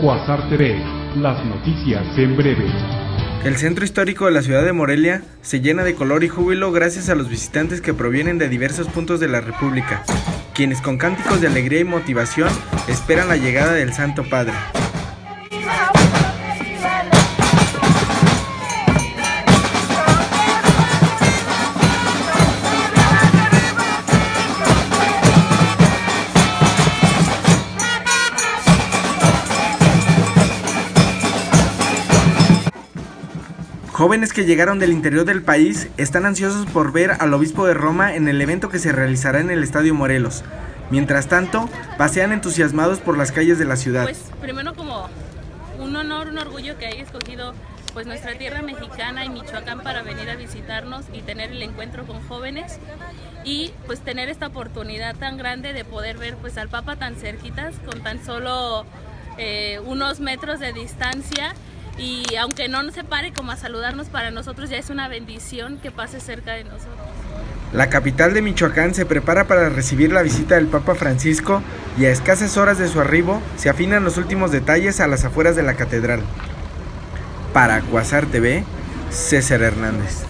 Cuasar las noticias en breve. El centro histórico de la ciudad de Morelia se llena de color y júbilo gracias a los visitantes que provienen de diversos puntos de la República, quienes con cánticos de alegría y motivación esperan la llegada del Santo Padre. Jóvenes que llegaron del interior del país están ansiosos por ver al obispo de Roma en el evento que se realizará en el Estadio Morelos. Mientras tanto, pasean entusiasmados por las calles de la ciudad. Pues primero como un honor, un orgullo que haya escogido pues nuestra tierra mexicana y Michoacán para venir a visitarnos y tener el encuentro con jóvenes y pues tener esta oportunidad tan grande de poder ver pues al Papa tan cerquitas con tan solo eh, unos metros de distancia y aunque no nos separe como a saludarnos para nosotros ya es una bendición que pase cerca de nosotros. La capital de Michoacán se prepara para recibir la visita del Papa Francisco y a escasas horas de su arribo se afinan los últimos detalles a las afueras de la catedral. Para Cuasar TV, César Hernández.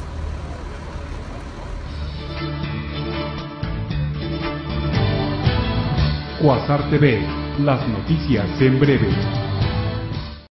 Cuasar TV, las noticias en breve.